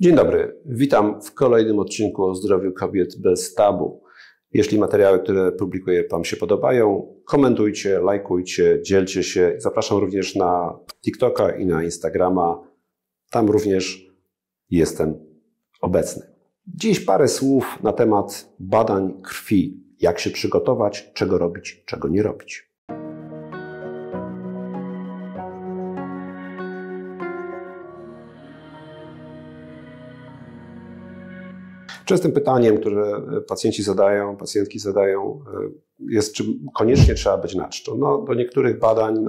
Dzień dobry, witam w kolejnym odcinku o zdrowiu kobiet bez tabu. Jeśli materiały, które publikuję Wam się podobają, komentujcie, lajkujcie, dzielcie się. Zapraszam również na TikToka i na Instagrama. Tam również jestem obecny. Dziś parę słów na temat badań krwi. Jak się przygotować, czego robić, czego nie robić. Częstym pytaniem, które pacjenci zadają, pacjentki zadają, e, jest, czy koniecznie trzeba być na czczo. No, do niektórych badań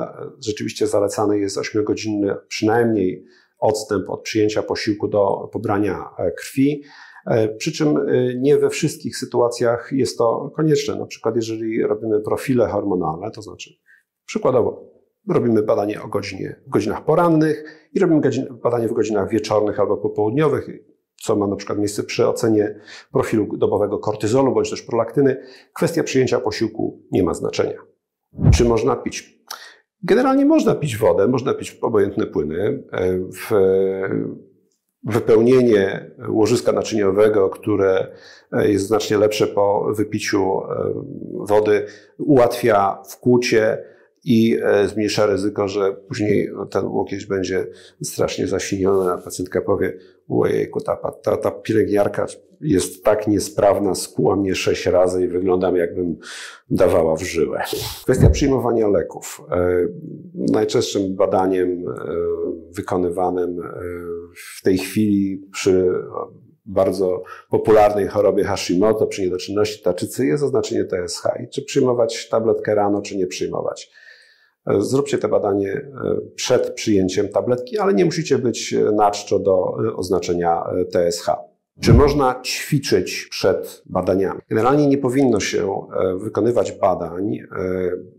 rzeczywiście zalecany jest 8-godzinny przynajmniej odstęp od przyjęcia posiłku do pobrania e, krwi. E, przy czym nie we wszystkich sytuacjach jest to konieczne. Na przykład, jeżeli robimy profile hormonalne, to znaczy przykładowo robimy badanie o godzinie, w godzinach porannych i robimy badanie w godzinach wieczornych albo popołudniowych co ma na przykład miejsce przy ocenie profilu dobowego kortyzolu bądź też prolaktyny, kwestia przyjęcia posiłku nie ma znaczenia. Czy można pić? Generalnie można pić wodę, można pić obojętne płyny. W wypełnienie łożyska naczyniowego, które jest znacznie lepsze po wypiciu wody, ułatwia wkłucie i e, zmniejsza ryzyko, że później ten łokieć będzie strasznie zasiniony, a pacjentka powie, ojejku, ta, ta, ta pielęgniarka jest tak niesprawna, skuła mnie sześć razy i wyglądam jakbym dawała w żyłę. Kwestia przyjmowania leków. E, najczęstszym badaniem e, wykonywanym w tej chwili przy bardzo popularnej chorobie Hashimoto, przy niedoczynności tarczycy jest oznaczenie TSH i czy przyjmować tabletkę rano, czy nie przyjmować. Zróbcie te badanie e, przed przyjęciem tabletki, ale nie musicie być na czczo do e, oznaczenia e, TSH. Czy można ćwiczyć przed badaniami? Generalnie nie powinno się wykonywać badań,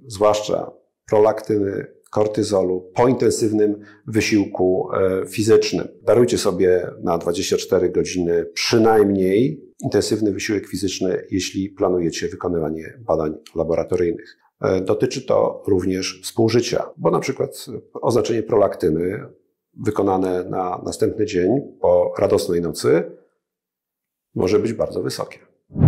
zwłaszcza prolaktyny, kortyzolu po intensywnym wysiłku fizycznym. Darujcie sobie na 24 godziny przynajmniej intensywny wysiłek fizyczny, jeśli planujecie wykonywanie badań laboratoryjnych. E, dotyczy to również współżycia, bo na przykład oznaczenie prolaktyny wykonane na następny dzień po radosnej nocy może być bardzo wysokie.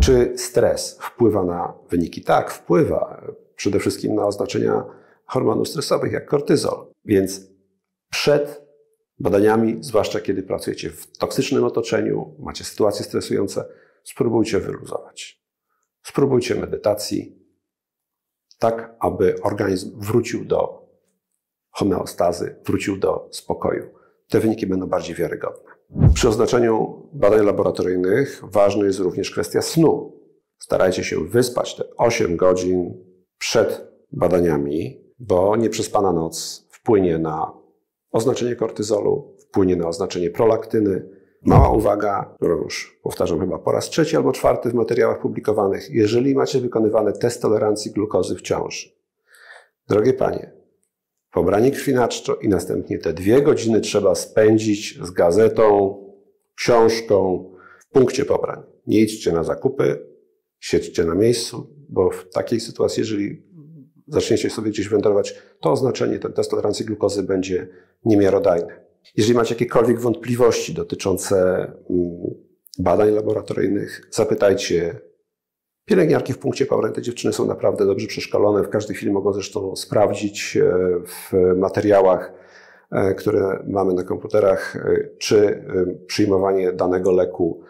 Czy stres wpływa na wyniki? Tak, wpływa. Przede wszystkim na oznaczenia hormonów stresowych, jak kortyzol. Więc przed badaniami, zwłaszcza kiedy pracujecie w toksycznym otoczeniu, macie sytuacje stresujące, spróbujcie wyluzować. Spróbujcie medytacji, tak aby organizm wrócił do homeostazy, wrócił do spokoju. Te wyniki będą bardziej wiarygodne. Przy oznaczeniu badań laboratoryjnych ważna jest również kwestia snu. Starajcie się wyspać te 8 godzin przed badaniami, bo nieprzespana noc wpłynie na oznaczenie kortyzolu, wpłynie na oznaczenie prolaktyny, Mała uwaga, którą już powtarzam chyba po raz trzeci albo czwarty w materiałach publikowanych. Jeżeli macie wykonywany test tolerancji glukozy w ciąży, drogie panie, pobranie krwi na czczo i następnie te dwie godziny trzeba spędzić z gazetą, książką w punkcie pobrań. Nie idźcie na zakupy, siedźcie na miejscu, bo w takiej sytuacji, jeżeli zaczniecie sobie gdzieś wędrować, to oznaczenie, ten test tolerancji glukozy będzie niemiarodajny. Jeżeli macie jakiekolwiek wątpliwości dotyczące mm, badań laboratoryjnych, zapytajcie pielęgniarki w punkcie Power. Te dziewczyny są naprawdę dobrze przeszkolone. W każdej chwili mogą zresztą sprawdzić e, w materiałach, e, które mamy na komputerach, e, czy przyjmowanie danego leku,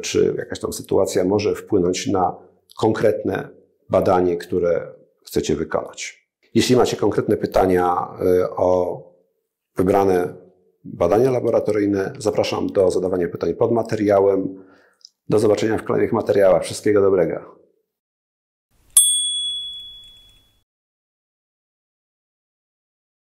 czy jakaś tam sytuacja może wpłynąć na konkretne badanie, które chcecie wykonać. Jeśli macie konkretne pytania o wybrane badania laboratoryjne. Zapraszam do zadawania pytań pod materiałem. Do zobaczenia w kolejnych materiałach. Wszystkiego dobrego.